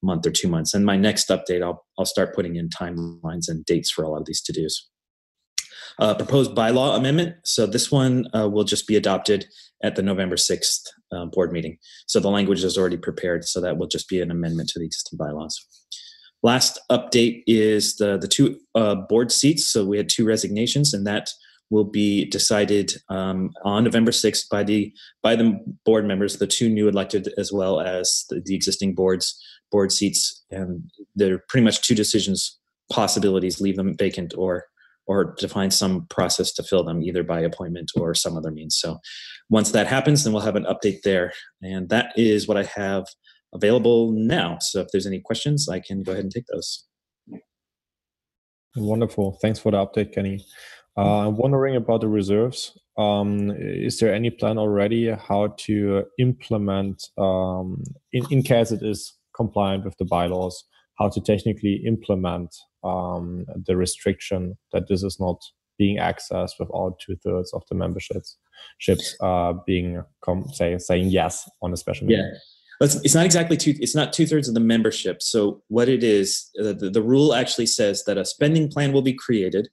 month or two months. And my next update, I'll I'll start putting in timelines and dates for a lot of these to dos. Uh, proposed bylaw amendment. So this one uh, will just be adopted at the November 6th uh, board meeting. So the language is already prepared. So that will just be an amendment to the existing bylaws. Last update is the, the two uh, board seats. So we had two resignations and that will be decided um, on November 6th by the by the board members, the two new elected as well as the, the existing boards board seats, and there are pretty much two decisions possibilities: leave them vacant or or to find some process to fill them, either by appointment or some other means. So, once that happens, then we'll have an update there, and that is what I have available now. So, if there's any questions, I can go ahead and take those. Wonderful. Thanks for the update, Kenny. Uh, I'm wondering about the reserves. Um, is there any plan already how to implement, um, in, in case it is compliant with the bylaws, how to technically implement um, the restriction that this is not being accessed with all two thirds of the memberships ships uh, being com- say, saying yes on a special meeting. Yeah. It's, it's not exactly two. It's not two thirds of the membership. So what it is, uh, the, the rule actually says that a spending plan will be created.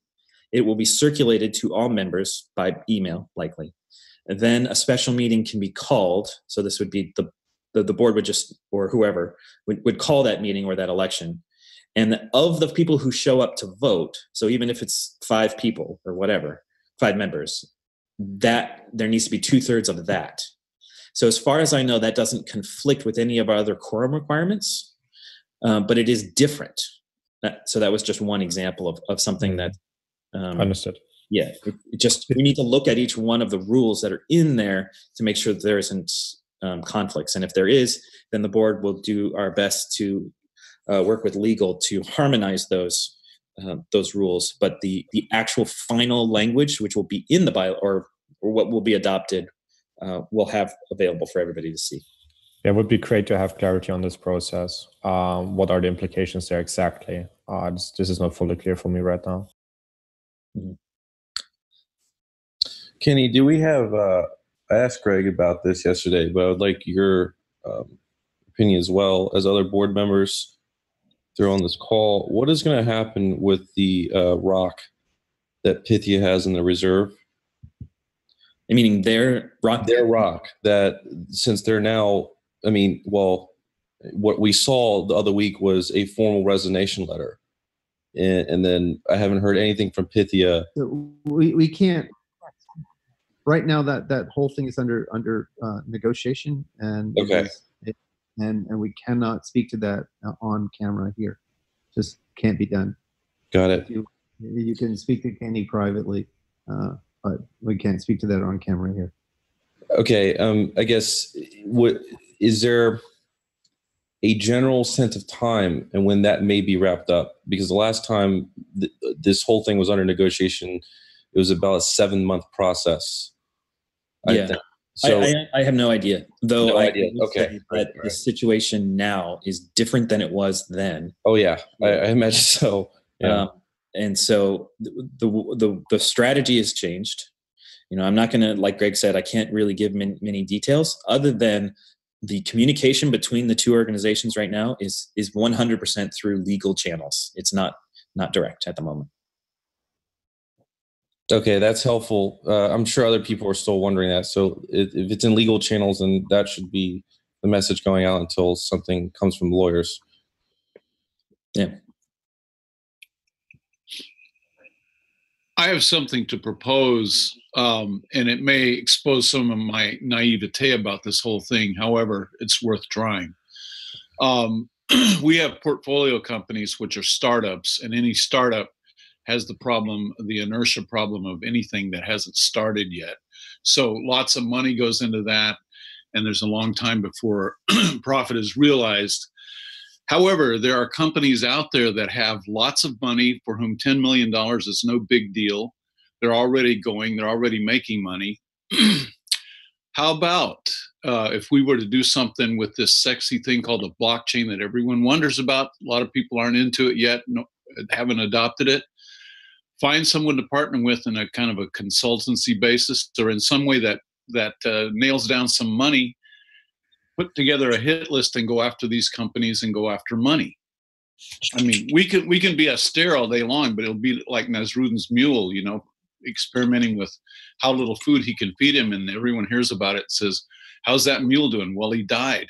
It will be circulated to all members by email, likely. And then a special meeting can be called. So this would be the the, the board would just or whoever would, would call that meeting or that election. And of the people who show up to vote so even if it's five people or whatever five members that there needs to be two-thirds of that. So as far as i know that doesn't conflict with any of our other quorum requirements um, but it is different. That, so that was just one example of, of something that um, understood. yeah it, it just we need to look at each one of the rules that are in there to make sure that there isn't um, conflicts. And if there is, then the board will do our best to uh, work with legal to harmonize those uh, those rules. But the the actual final language, which will be in the bio or or what will be adopted, uh, we'll have available for everybody to see. Yeah, it would be great to have clarity on this process. Um, what are the implications there exactly? Uh, this, this, is not fully clear for me right now. Mm-hmm. Kenny, do we have uh, I asked Greg about this yesterday, but I would like your um, opinion as well as other board members they're on this call. What is going to happen with the uh, RHOC that Pythia has in the reserve? I meaning their RHOC? Their RHOC that since they're now, I mean, well, what we saw the other week was a formal resignation letter. And, and then I haven't heard anything from Pythia. We, we can't right now that that whole thing is under under uh, negotiation and okay. it, and and we cannot speak to that uh, on camera here. Just can't be done. Got it. You, you can speak to Kenny privately uh, but we can't speak to that on camera here. Okay um i guess what is there a general sense of time and when that may be wrapped up? Because the last time th- this whole thing was under negotiation it was about a seven month process yeah. So I, I, I, have no idea, though. No I idea. Okay. That right, the situation now is different than it was then. Oh yeah, I, I imagine so. Yeah. Um, and so the, the, the the strategy has changed. You know, I'm not going to, like Greg said, I can't really give many, many details other than the communication between the two organizations right now is is 100% through legal channels. It's not not direct at the moment. Okay, that's helpful. Uh, I'm sure other people are still wondering that. So if, if it's in legal channels, then that should be the message going out until something comes from lawyers. Yeah. I have something to propose, um, and it may expose some of my naivete about this whole thing. However, it's worth trying. Um, we have portfolio companies which are startups, and any startup has the problem, the inertia problem of anything that hasn't started yet. So lots of money goes into that, and there's a long time before profit is realized. However, there are companies out there that have lots of money for whom $10 million is no big deal. They're already going, they're already making money. How about uh, if we were to do something with this sexy thing called a blockchain that everyone wonders about? A lot of people aren't into it yet, no, haven't adopted it. Find someone to partner with in a kind of a consultancy basis or in some way that that uh, nails down some money put together a hit list and go after these companies and go after money. I mean, we can we can be austere all day long, but it'll be like Nasruddin's mule, you know, experimenting with how little food he can feed him, and everyone hears about it. Says, "How's that mule doing?" Well, he died.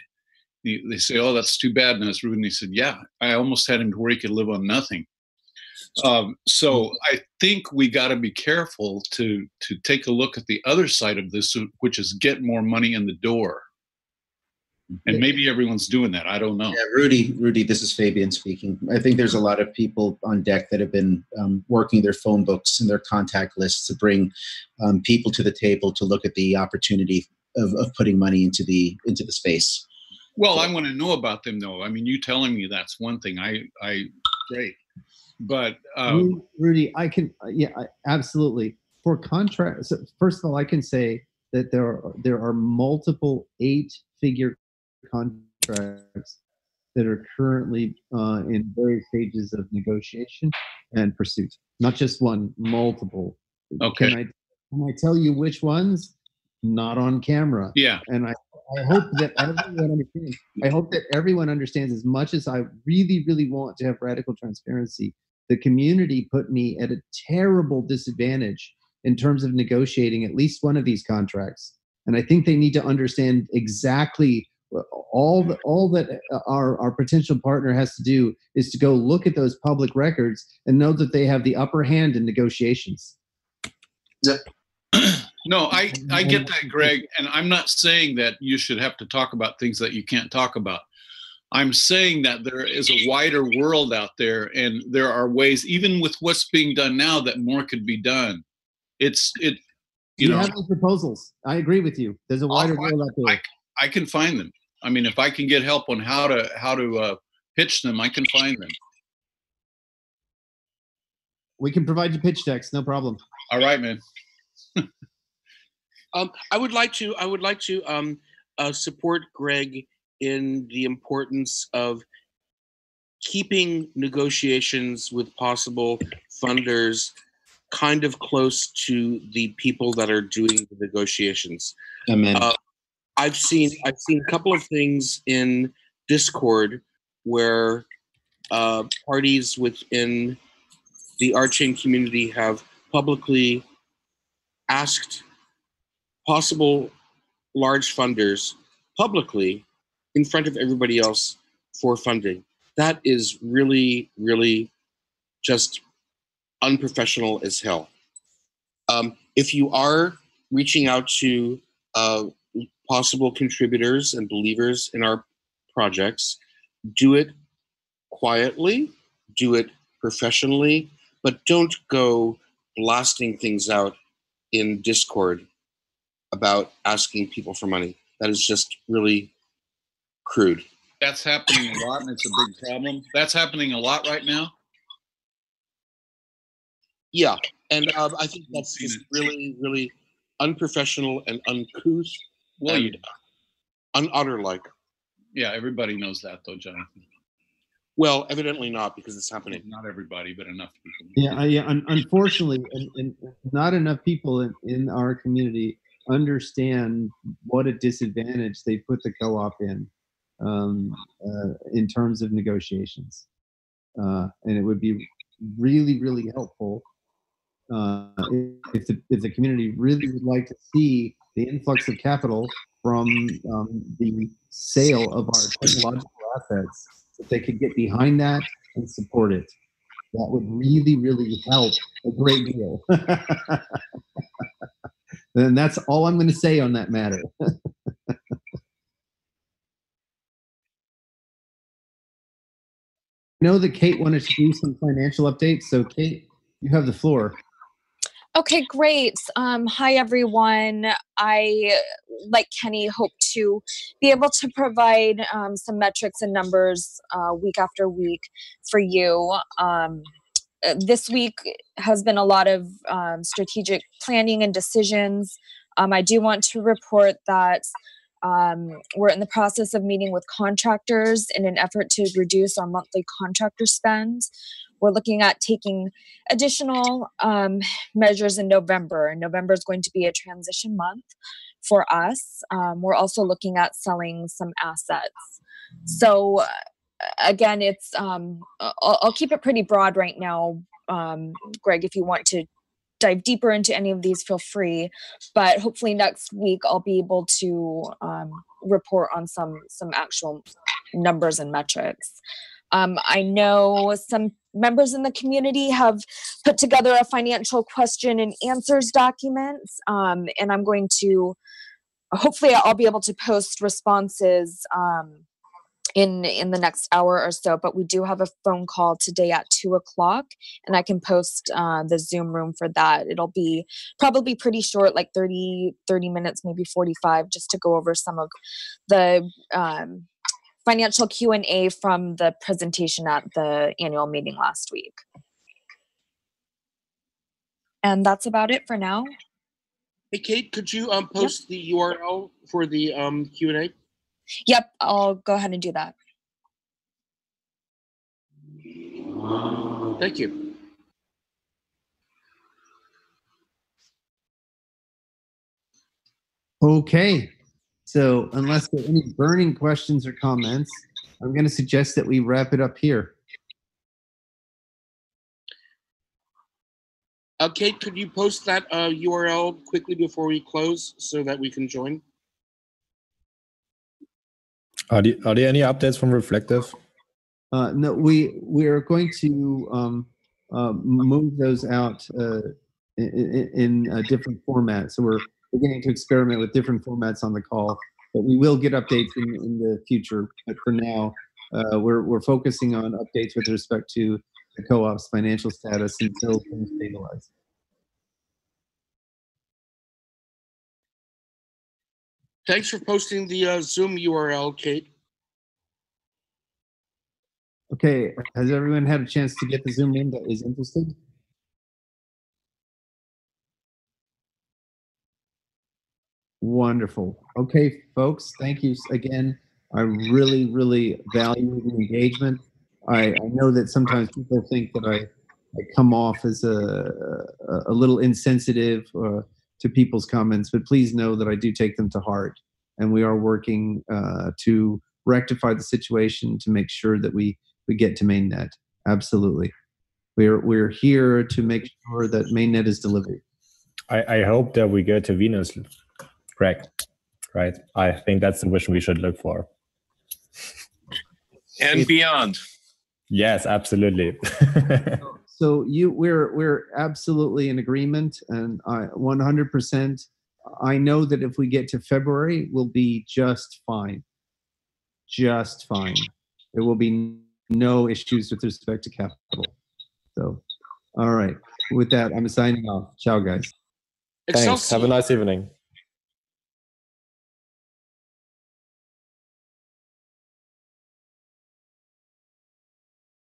He, they say, "Oh, that's too bad." Nasruddin, he said, "Yeah, I almost had him to where he could live on nothing." Um, so I think we got to be careful to to take a look at the other side of this, which is get more money in the door and maybe everyone's doing that. I don't know. Yeah, Rudy, Rudy, this is Fabian speaking. I think there's a lot of people on deck that have been um, working their phone books and their contact lists to bring um, people to the table to look at the opportunity of, of putting money into the into the space. Well, I want to know about them though. I mean, you telling me that's one thing. I, I, great, but um, Rudy, I can, yeah, I, absolutely. For contract, so first of all, I can say that there are there are multiple eight-figure contracts that are currently uh, in various stages of negotiation and pursuit. Not just one, multiple. Okay. Can I, can I tell you which ones? Not on camera. Yeah. And I, I hope that everyone understands. I hope that everyone understands as much as I really, really want to have radical transparency. The community put me at a terrible disadvantage in terms of negotiating at least one of these contracts. And I think they need to understand exactly all the, all that our, our potential partner has to do is to go look at those public records and know that they have the upper hand in negotiations. No, I, I get that, Greg, and I'm not saying that you should have to talk about things that you can't talk about. I'm saying that there is a wider world out there, and there are ways, even with what's being done now, that more could be done. It's it, you you know. have those proposals. I agree with you. There's a wider world out there. I, I can find them. I mean, if I can get help on how to how to uh, pitch them, I can find them. We can provide you pitch decks, no problem. All right, man. Um, I would like to. I would like to um, uh, support Greg in the importance of keeping negotiations with possible funders kind of close to the people that are doing the negotiations. Amen. Uh, I've seen I've seen a couple of things in Discord where uh, parties within the RChain community have publicly asked possible large funders publicly in front of everybody else for funding. That is really, really just unprofessional as hell. Um, if you are reaching out to uh, possible contributors and believers in our projects, do it quietly, do it professionally, but don't go blasting things out in Discord about asking people for money. That is just really crude. That's happening a lot, and it's a big problem. That's happening a lot right now. Yeah, and um, I think that's just really, really unprofessional and uncouth Well, you- and unutter-like. Yeah, everybody knows that, though, Jonathan. Well, evidently not because it's happening. Not everybody, but enough people. Yeah, I, yeah. Un- unfortunately, and, and not enough people in, in our community understand what a disadvantage they put the co-op in, um, uh, in terms of negotiations. Uh, and it would be really, really helpful uh, if the if the community really would like to see the influx of capital from um, the sale of our technological assets, if they could get behind that and support it, that would really, really help a great deal. and that's all I'm going to say on that matter. know that Kate wanted to do some financial updates, so Kate, you have the floor. Okay, great. Um, hi, everyone. I, like Kenny, hope to be able to provide um, some metrics and numbers uh, week after week for you. Um, uh, this week has been a lot of um, strategic planning and decisions. Um, I do want to report that um, we're in the process of meeting with contractors in an effort to reduce our monthly contractor spend. We're looking at taking additional um, measures in November. And November is going to be a transition month for us. Um, we're also looking at selling some assets. So, uh, again, it's um, I'll, I'll, keep it pretty broad right now. Um, Greg, if you want to dive deeper into any of these, feel free. But hopefully next week I'll be able to um, report on some some actual numbers and metrics. Um, I know some members in the community have put together a financial question and answers document, um, and I'm going to hopefully I'll be able to post responses um, in in the next hour or so. But we do have a phone call today at two o'clock, and I can post uh, the Zoom room for that. It'll be probably pretty short, like 30, 30 minutes, maybe 45, just to go over some of the um, financial Q&A from the presentation at the annual meeting last week. And that's about it for now. Hey, Kate, could you um, post the URL for the um, Q&A? Yep, I'll go ahead and do that. Thank you. Okay, so unless there are any burning questions or comments, I'm going to suggest that we wrap it up here. Uh, Kate, could you post that uh, URL quickly before we close so that we can join? Are there, are there any updates from Reflective? Uh, no, we we are going to um, uh, move those out uh, in, in a different format. So we're beginning to experiment with different formats on the call. But we will get updates in, in the future. But for now, uh, we're, we're focusing on updates with respect to the co-op's financial status until things stabilize. Thanks for posting the uh, Zoom URL, Kate. Okay, has everyone had a chance to get the Zoom in that is interested? Wonderful. Okay, folks, thank you again. I really, really value the engagement. I, I know that sometimes people think that I, I come off as a, a, a little insensitive uh, to people's comments, but please know that I do take them to heart. And we are working uh, to rectify the situation to make sure that we, we get to mainnet. Absolutely. We're, we're here to make sure that mainnet is delivered. I, I hope that we get to Venus Greg, right? I think that's the vision we should look for. And beyond. Yes, absolutely. so you we're we're absolutely in agreement and I 100% I know that if we get to February we'll be just fine. Just fine. There will be no issues with respect to capital. So all right. With that, I'm signing off. Ciao guys. Thanks. Have a nice evening.